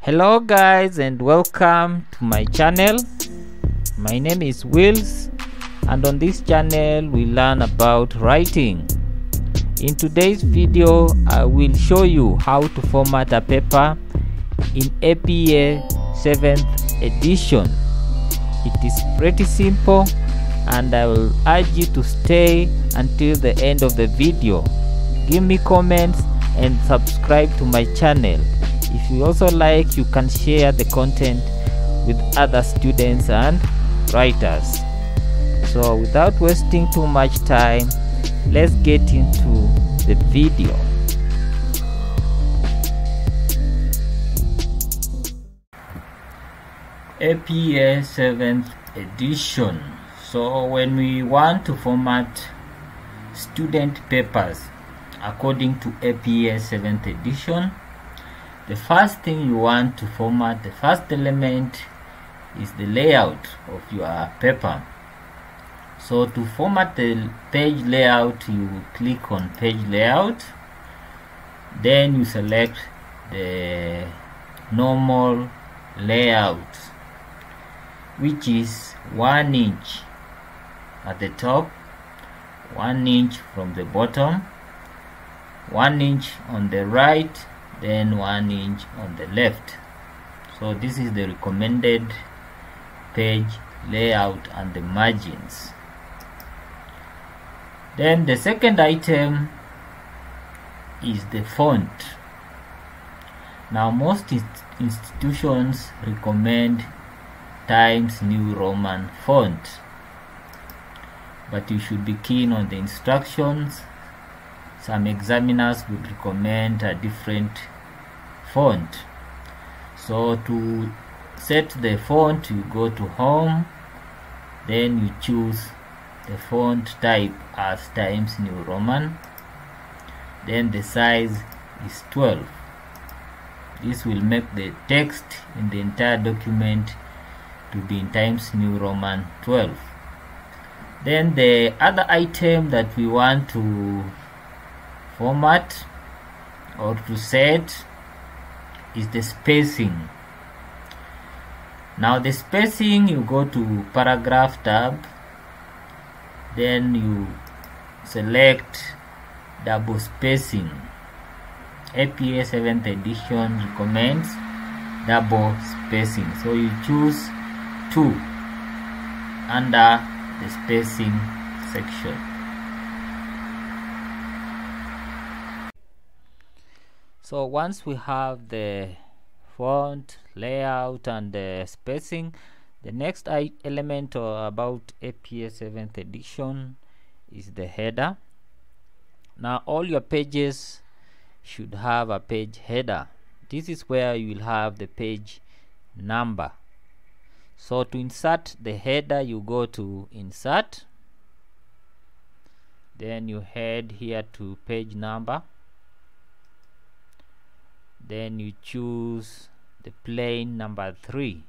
hello guys and welcome to my channel. My name is Wills and on this channel we learn about writing. In today's video I will show you how to format a paper in APA 7th edition. It is pretty simple and I will urge you to stay until the end of the video. Give me comments and subscribe to my channel if you also like you can share the content with other students and writers. So without wasting too much time let's get into the video. APA 7th edition. So when we want to format student papers according to APA 7th edition the first thing you want to format the first element is the layout of your paper. So to format the page layout you click on page layout. Then you select the normal layout which is one inch at the top one inch from the bottom one inch on the right then one inch on the left. So this is the recommended page layout and the margins. Then the second item is the font. Now most institutions recommend Times New Roman font but you should be keen on the instructions some examiners would recommend a different font. So to set the font you go to home then you choose the font type as Times New Roman then the size is 12 this will make the text in the entire document to be in Times New Roman 12 then the other item that we want to format or to set is the spacing. Now the spacing you go to paragraph tab then you select double spacing. APA 7th edition recommends double spacing. So you choose 2 under the spacing section so once we have the font layout and the spacing the next element about APA 7th edition is the header. Now all your pages should have a page header. This is where you will have the page number. So to insert the header you go to insert. Then you head here to page number then you choose the plain number 3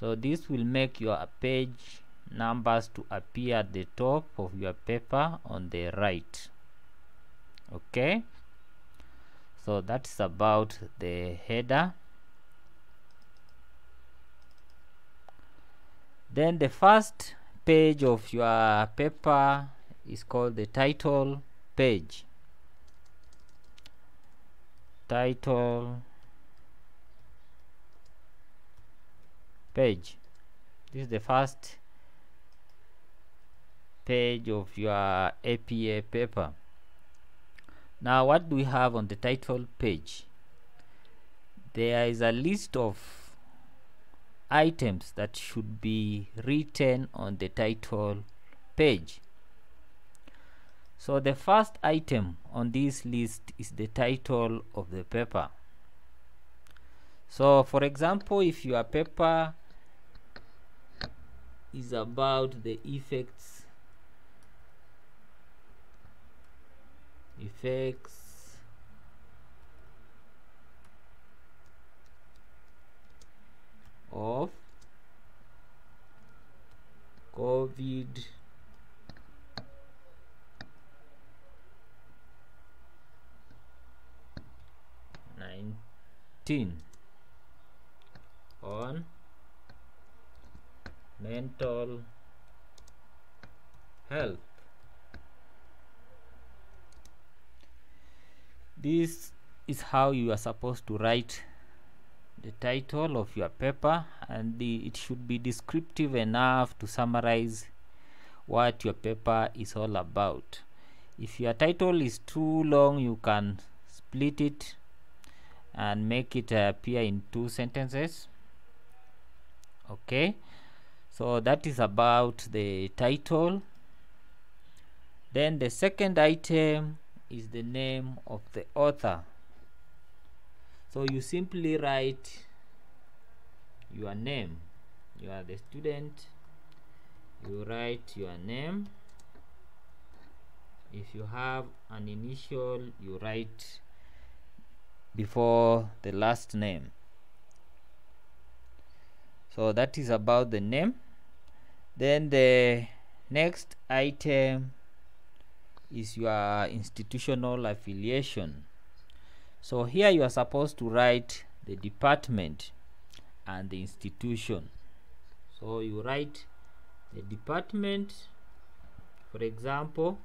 so this will make your page numbers to appear at the top of your paper on the right. Okay? So that's about the header. Then the first page of your paper is called the title page title page. This is the first page of your APA paper. Now what do we have on the title page? There is a list of items that should be written on the title page so the first item on this list is the title of the paper. So for example if your paper is about the effects effects of COVID 19 15 on. Mental health. This is how you are supposed to write the title of your paper and the, it should be descriptive enough to summarize what your paper is all about. If your title is too long you can split it and make it appear in two sentences. Okay. So that is about the title. Then the second item is the name of the author. So you simply write your name. You are the student. You write your name. If you have an initial you write before the last name. So that is about the name. Then the next item is your institutional affiliation. So here you are supposed to write the department and the institution. So you write the department. For example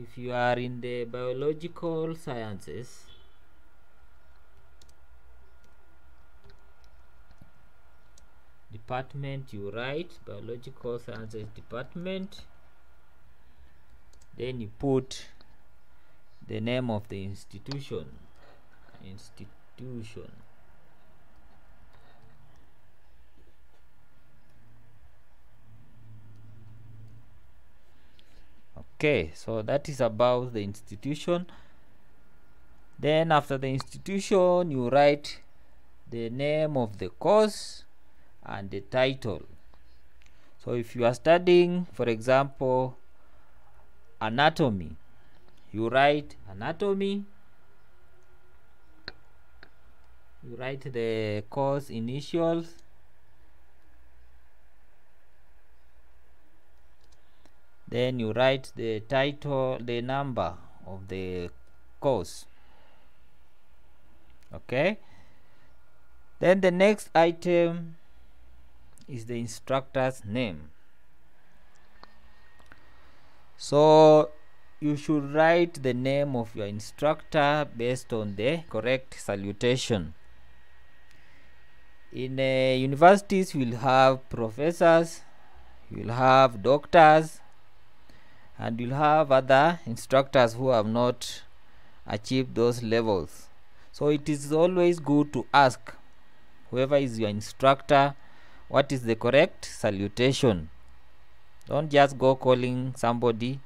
if you are in the biological sciences department you write biological sciences department. Then you put the name of the institution. Institution. Okay so that is about the institution. Then after the institution you write the name of the course and the title. So if you are studying for example anatomy you write anatomy you write the course initials then you write the title the number of the course. Okay? Then the next item is the instructor's name. So you should write the name of your instructor based on the correct salutation. In uh, universities we'll have professors you'll have doctors and you'll have other instructors who have not achieved those levels. So it is always good to ask whoever is your instructor what is the correct salutation? Don't just go calling somebody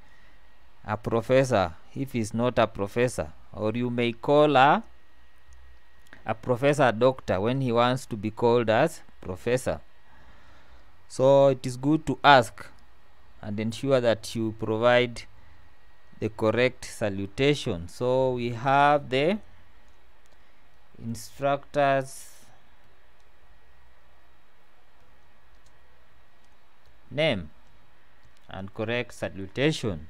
a professor if he's not a professor. Or you may call a a professor doctor when he wants to be called as professor. So it is good to ask and ensure that you provide the correct salutation. So we have the instructors name and correct salutation.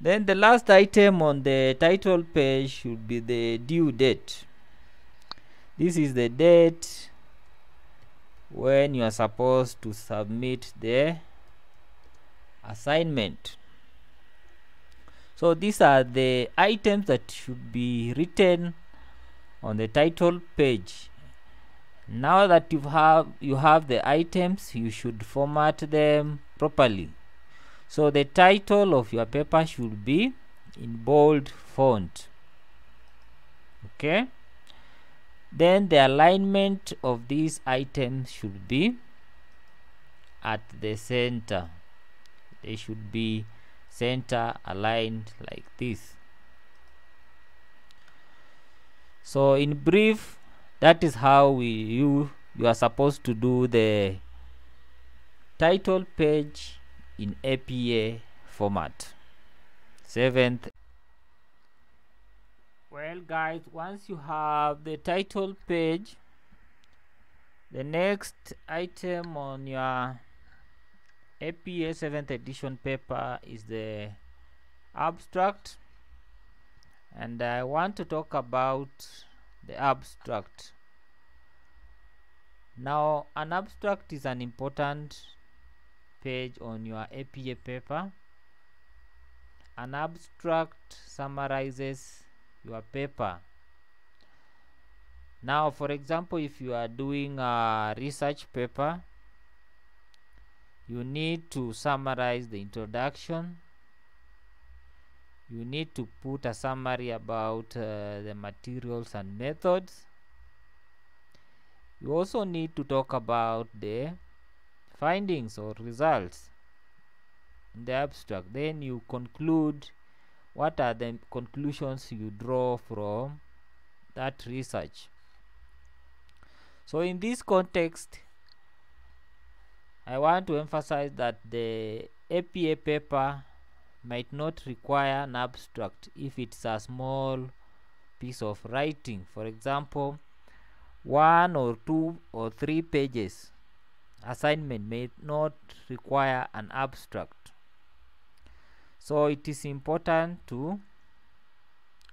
Then the last item on the title page should be the due date. This is the date when you are supposed to submit the assignment. So these are the items that should be written on the title page now that you have you have the items you should format them properly. So the title of your paper should be in bold font. Okay? Then the alignment of these items should be at the center. They should be center aligned like this. So in brief that is how we you you are supposed to do the title page in APA format. Seventh. Well guys once you have the title page the next item on your APA 7th edition paper is the abstract. And I want to talk about the abstract now an abstract is an important page on your APA paper. An abstract summarizes your paper. Now for example if you are doing a research paper you need to summarize the introduction. You need to put a summary about uh, the materials and methods you also need to talk about the findings or results in the abstract. Then you conclude what are the conclusions you draw from that research? So in this context I want to emphasize that the APA paper might not require an abstract if it's a small piece of writing. For example one or two or three pages. Assignment may not require an abstract. So it is important to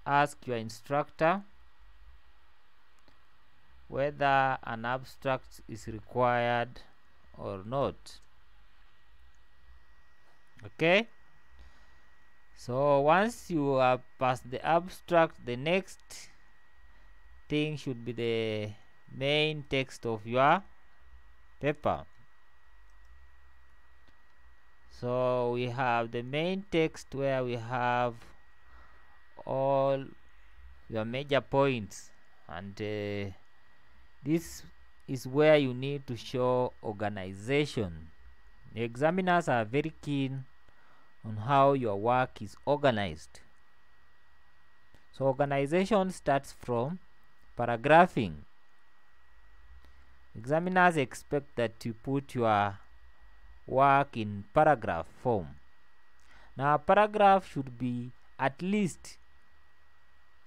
ask your instructor whether an abstract is required or not. Okay? So once you have passed the abstract the next thing should be the main text of your paper. So we have the main text where we have all your major points. And uh, this is where you need to show organization. The examiners are very keen on how your work is organized. So organization starts from paragraphing examiners expect that you put your work in paragraph form. Now a paragraph should be at least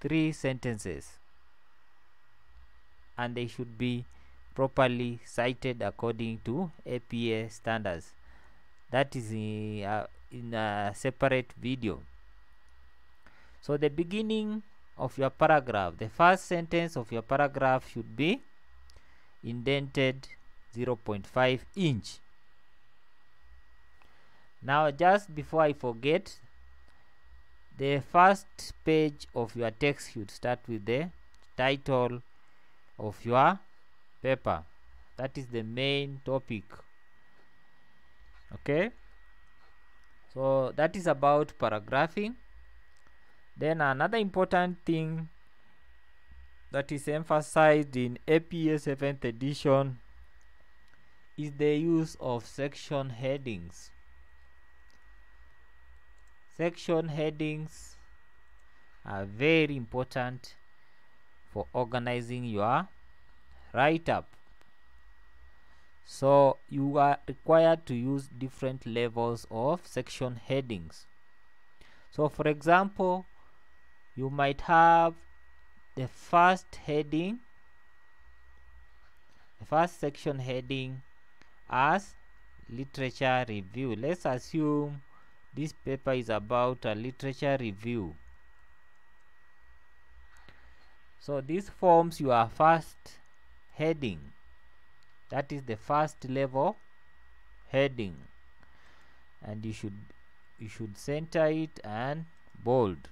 three sentences. And they should be properly cited according to APA standards. That is in, a, in a separate video. So the beginning of your paragraph. The first sentence of your paragraph should be indented 0.5 inch. Now just before I forget the first page of your text should start with the title of your paper. That is the main topic. Okay? So that is about paragraphing then another important thing that is emphasized in APA 7th edition is the use of section headings. Section headings are very important for organizing your write-up. So you are required to use different levels of section headings. So for example you might have the first heading the first section heading as literature review. Let's assume this paper is about a literature review. So this forms your first heading. That is the first level heading. And you should you should center it and bold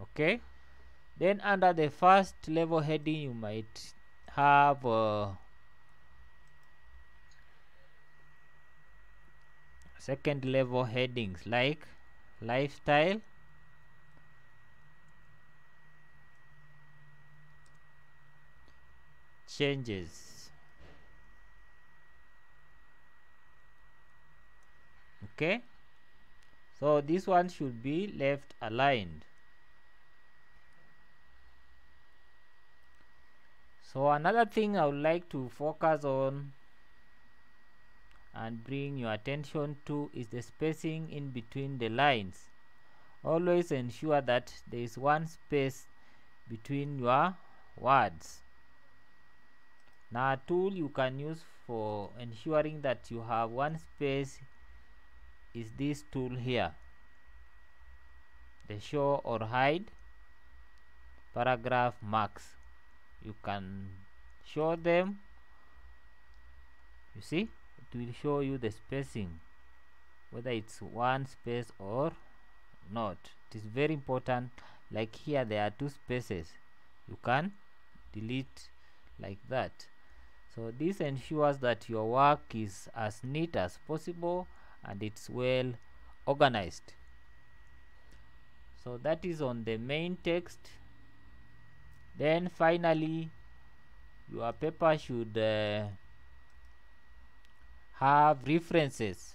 okay then under the first level heading you might have uh, second level headings like lifestyle changes. Okay so this one should be left aligned so another thing I would like to focus on and bring your attention to is the spacing in between the lines. Always ensure that there is one space between your words. Now a tool you can use for ensuring that you have one space is this tool here. The show or hide paragraph marks you can show them. You see? It will show you the spacing whether it's one space or not. It is very important like here there are two spaces. You can delete like that. So this ensures that your work is as neat as possible and it's well organized. So that is on the main text then finally your paper should uh, have references